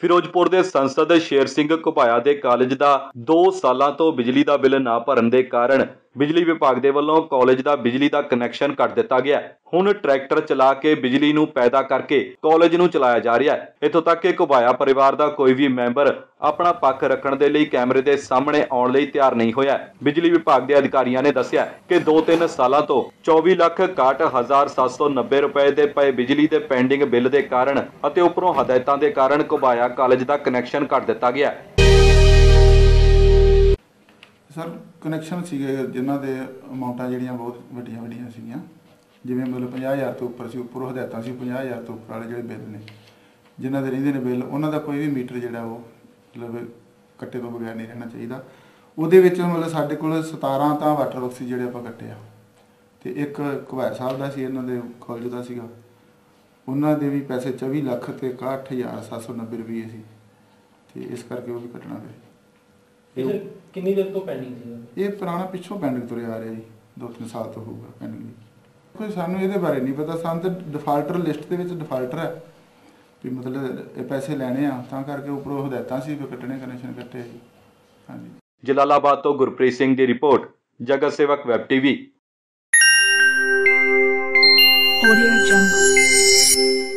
ਫਿਰੋਜ਼ਪੁਰ ਦੇ ਸੰਸਦ ਸ਼ੇਰ ਸਿੰਘ ਘੁਬਾਇਆ ਦੇ ਕਾਲਜ ਦਾ 2 ਸਾਲਾਂ ਤੋਂ ਬਿਜਲੀ ਦਾ ਬਿੱਲ ਨਾ ਭਰਨ ਦੇ ਕਾਰਨ ਬਿਜਲੀ ਵਿਭਾਗ ਦੇ ਵੱਲੋਂ ਕਾਲਜ ਦਾ ਬਿਜਲੀ ਦਾ ਕਨੈਕਸ਼ਨ ਕੱਟ ਦਿੱਤਾ ਗਿਆ ਹੁਣ ਟਰੈਕਟਰ ਚਲਾ ਕੇ ਬਿਜਲੀ ਨੂੰ ਪੈਦਾ ਕਰਕੇ ਕਾਲਜ ਨੂੰ ਚਲਾਇਆ ਜਾ ਰਿਹਾ ਹੈ। ਇੱਥੋਂ ਤੱਕ ਕਿ ਘੁਬਾਇਆ ਪਰਿਵਾਰ ਦਾ ਕੋਈ ਵੀ ਮੈਂਬਰ ਆਪਣਾ ਪੱਖ ਰੱਖਣ ਦੇ ਲਈ ਕੈਮਰੇ ਦੇ ਸਾਹਮਣੇ ਆਉਣ ਲਈ ਤਿਆਰ ਨਹੀਂ ਹੋਇਆ ਬਿਜਲੀ ਵਿਭਾਗ ਦੇ ਅਧਿਕਾਰੀਆਂ ਨੇ ਦੱਸਿਆ ਕਿ 2-3 ਸਾਲਾਂ ਤੋਂ 24 ਲੱਖ 61790 ਰੁਪਏ ਦੇ ਪਏ ਬਿਜਲੀ ਦੇ ਪੈਂਡਿੰਗ ਬਿੱਲ ਦੇ ਕਾਰਨ ਅਤੇ ਉੱਪਰੋਂ ਹਦਾਇਤਾਂ ਦੇ ਕਾਰਨ ਘੁਬਾਇਆ ਕਾਲਜ ਦਾ ਕਨੈਕਸ਼ਨ ਕੱਟ ਦਿੱਤਾ ਗਿਆ ਸਰ ਕਨੈਕਸ਼ਨ ਸੀਗੇ ਜਿਨ੍ਹਾਂ ਦੇ ਅਮਾਉਂਟਾਂ ਜਿਹੜੀਆਂ ਬਹੁਤ ਵੱਡੀਆਂ ਵੱਡੀਆਂ ਸੀਗੀਆਂ। ਜਿਵੇਂ ਮਤਲਬ 50000 ਤੋਂ ਉੱਪਰ ਸੀ, ਉੱਪਰੋਂ ਹਦਾਇਤਾਂ ਸੀ 50000 ਤੋਂ ਉੱਪਰ ਵਾਲੇ ਜਿਹੜੇ ਬਿੱਲ ਨੇ। ਜਿਨ੍ਹਾਂ ਦੇ ਰਹਿੰਦੇ ਨੇ ਬਿੱਲ, ਉਹਨਾਂ ਦਾ ਕੋਈ ਵੀ ਮੀਟਰ ਜਿਹੜਾ ਉਹ ਮਤਲਬ ਕੱਟੇ ਤੋਂ ਬਗੈਰ ਨਹੀਂ ਰਹਿਣਾ ਚਾਹੀਦਾ। ਉਹਦੇ ਵਿੱਚ ਮਤਲਬ ਸਾਡੇ ਕੋਲ 17 ਤਾਂ ਵਾਟਰ ਵਰਕ ਸੀ ਜਿਹੜੇ ਆਪਾਂ ਕੱਟੇ ਆ। ਤੇ ਇੱਕ ਕੁਬੈਰ ਸਾਹਿਬ ਦਾ ਸੀ, ਇਹਨਾਂ ਦੇ ਕਾਲਜ ਦਾ ਸੀਗਾ। ਉਹਨਾਂ ਦੇ ਵੀ ਪੈਸੇ 24 ਲੱਖ ਤੇ 61790 ਰੁਪਏ ਸੀ। ਤੇ ਇਸ ਕਰਕੇ ਉਹ ਵੀ ਕੱਟਣਾ ਪਿਆ। ਇਹ ਸਰ ਕਿੰਨੀ ਦੇਰ ਤੋਂ ਪੈਂਡਿੰਗ ਸੀ ਇਹ ਪੁਰਾਣਾ ਪਿੱਛੋਂ ਪੈਂਡਿੰਗ ਤੁਰਿਆ ਆ ਰਿਹਾ ਜੀ ਦੋ ਤਿੰਨ ਸਾਲ ਤੋਂ ਹੋਊਗਾ ਪੈਂਡਿੰਗ ਕੋਈ ਸਾਨੂੰ ਇਹਦੇ ਬਾਰੇ ਨਹੀਂ ਪਤਾ ਸਾਨੂੰ ਤਾਂ ਡਿਫਾਲਟਰ ਲਿਸਟ ਦੇ ਵਿੱਚ ਡਿਫਾਲਟਰ ਹੈ ਵੀ ਮਤਲਬ ਇਹ ਪੈਸੇ ਲੈਣੇ ਆ ਤਾਂ ਕਰਕੇ ਉੱਪਰੋਂ ਹਦਾਇਤਾਂ ਸੀ ਵੀ ਕੱਟਣੇ ਕਨੈਕਸ਼ਨ ਕੱਟੇ ਜੀ। ਹਾਂਜੀ। ਜਲਾਲਾਬਾਦ ਤੋਂ ਗੁਰਪ੍ਰੀਤ ਸਿੰਘ ਦੀ ਰਿਪੋਰਟ ਜਗਤ ਸੇਵਕ ਵੈਬ ਟੀਵੀ। Audio Jungle.